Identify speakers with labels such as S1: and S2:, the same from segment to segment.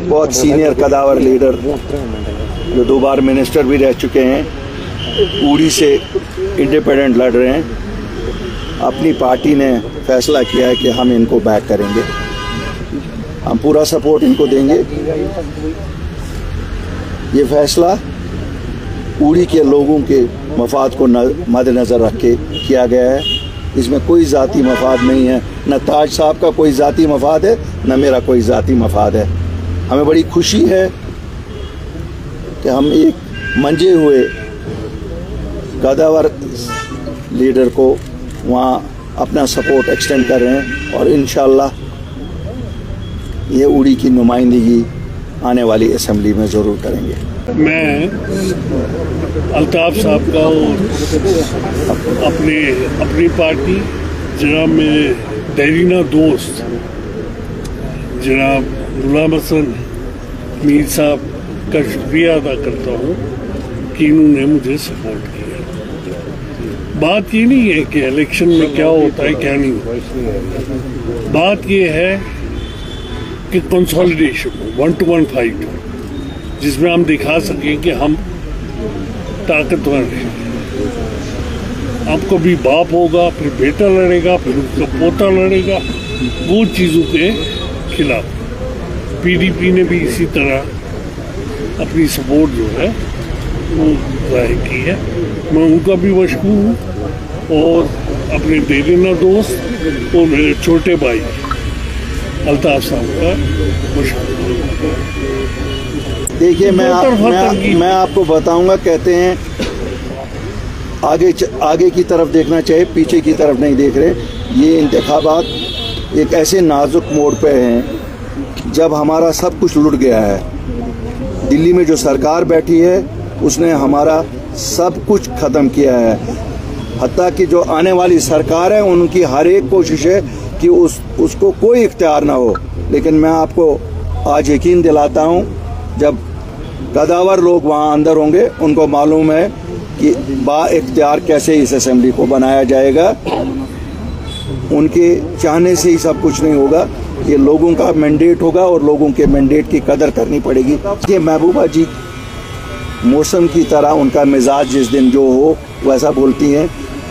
S1: बहुत senior कदावर leader जो दो बार मिनिस्टर भी रह चुके हैं उड़ी से इंडिपेंडेंट लड़ रहे हैं। अपनी पार्टी ने फैसला किया है कि हम इनको बैक करेंगे। हम पूरा सपोर्ट इनको देंगे। ये फैसला उड़ी के लोगों के मफाद को मद्देनज़र रख के किया गया है। इसमें कोई ज़ाती मफाद नहीं है। न ताज साहब का कोई ज़ाती मफाद है, न मेरा कोई ज़ाती मफाद है। हमें बड़ी खुशी है कि हम एक मंजे हुए गदावर लीडर को वहाँ अपना सपोर्ट एक्सटेंड कर रहे हैं और इन ये उड़ी की नुमाइंदगी आने वाली असम्बली में ज़रूर करेंगे।
S2: मैं अल्ताफ साहब का और अपने, अपनी पार्टी, जनाब मेरे, देरीना दोस्त, जनाब गुलाम हसन मीर साहब का शुक्रिया अदा करता हूँ कि इन्होंने मुझे सपोर्ट किया। बात ये नहीं है कि इलेक्शन में क्या होता है, क्या नहीं होता बात ये है कि consolidation one two one fight जिसमें हम दिखा सकें कि हम ताकतवर हैं। आपको भी बाप होगा, फिर बेटा लड़ेगा, फिर उसका पोता लड़ेगा, वो चीज़ों के खिलाफ। पीडीपी ने भी इसी तरह अपनी सपोर्ट जो है वो ज़ाहिर की है। मैं उनका भी मशहूर हूँ और अपने देरीना दोस्त और मेरे छोटे भाई अल्ताफ साहब का मशहूर
S1: देखिए मैं, मैं मैं आपको बताऊँगा कहते हैं आगे आगे की तरफ़ देखना चाहिए पीछे की तरफ़ नहीं देख रहे। ये इंतबात एक ऐसे नाजुक मोड़ पे हैं जब हमारा सब कुछ लुट गया है। दिल्ली में जो सरकार बैठी है, उसने हमारा सब कुछ ख़त्म किया है। हती कि जो आने वाली सरकार है, उनकी हर एक कोशिश है कि उस, उसको कोई इख्तियार ना हो। लेकिन मैं आपको आज यकीन दिलाता हूँ, जब कदावर लोग वहाँ अंदर होंगे, उनको मालूम है कि बा इख्तियार कैसे इस असेंबली को बनाया जाएगा। उनके चाहने से ही सब कुछ नहीं होगा। ये लोगों का मैंडेट होगा और लोगों के मैंडेट की कदर करनी पड़ेगी। ये महबूबा जी मौसम की तरह उनका मिजाज जिस दिन जो हो, वैसा बोलती हैं।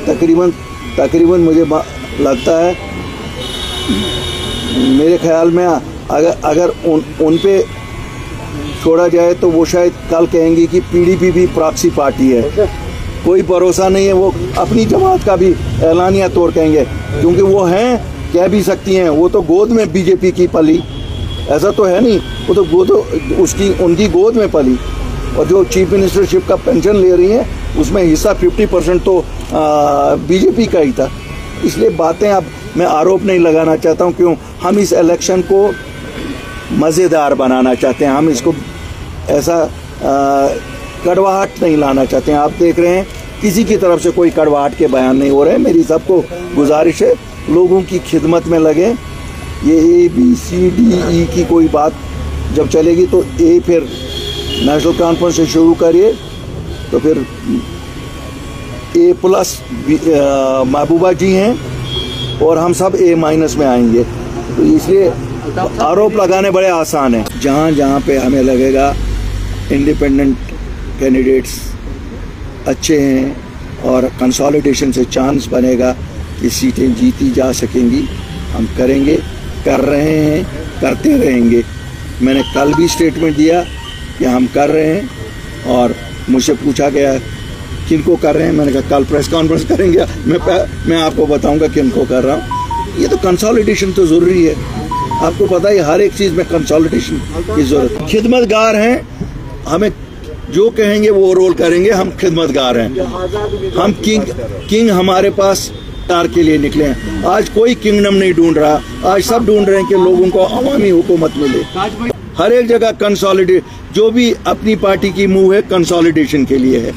S1: तकरीबन तकरीबन मुझे लगता है, मेरे ख्याल में अगर अगर उन उन पे छोड़ा जाए तो वो शायद कल कहेंगे कि पीडीपी भी प्रॉक्सी पार्टी है। कोई भरोसा नहीं है, वो अपनी जमात का भी ऐलानिया तौर कहेंगे। क्योंकि वो हैं, कह भी सकती हैं, वो तो गोद में बीजेपी की पली। ऐसा तो है नहीं, वो तो तो उसकी, उनकी गोद में पली। और जो चीफ मिनिस्टरशिप का पेंशन ले रही हैं, उसमें हिस्सा 50 परसेंट तो बीजेपी का ही था। इसलिए बातें अब मैं आरोप नहीं लगाना चाहता हूँ, क्यों? हम इस इलेक्शन को मज़ेदार बनाना चाहते हैं। हम इसको ऐसा कड़वाहट नहीं लाना चाहते हैं। आप देख रहे हैं, किसी की तरफ़ से कोई कड़वाहट के बयान नहीं हो रहे हैं। मेरी सबको गुजारिश है, लोगों की खिदमत में लगे। ये A B C D E की कोई बात जब चलेगी तो ए फिर नेशनल कॉन्फ्रेंस से शुरू करिए। तो फिर ए प्लस महबूबा जी हैं और हम सब ए माइनस में आएँगे। तो इसलिए आरोप लगाने बड़े आसान हैं। जहाँ जहाँ पे हमें लगेगा इंडिपेंडेंट कैंडिडेट्स अच्छे हैं और कंसोलिडेशन से चांस बनेगा कि सीटें जीती जा सकेंगी। हम करेंगे, कर रहे हैं, करते रहेंगे। मैंने कल भी स्टेटमेंट दिया कि हम कर रहे हैं और मुझसे पूछा गया किन को कर रहे हैं? मैंने कहा, कल प्रेस कॉन्फ्रेंस करेंगे। मैं मैं आपको बताऊँगा किन को कर रहा हूँ। ये तो कंसोलिडेशन तो ज़रूरी है। आपको पता है, हर एक चीज़ में कंसोलिडेशन की ज़रूरत खिदमतगार हैं, हमें जो कहेंगे वो रोल करेंगे, हम खिदमतगार हैं। हम किंग किंग हमारे पास तार के लिए निकले हैं। आज कोई किंगडम नहीं ढूंढ रहा। आज सब ढूंढ रहे हैं कि लोगों को अवामी हुकूमत मिले। हर एक जगह कंसोलिडेट जो भी अपनी पार्टी की मूव है कंसोलिडेशन के लिए है।